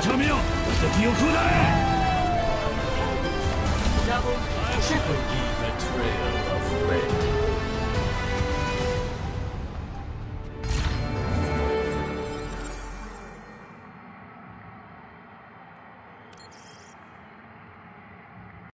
諦めよ敵を食うな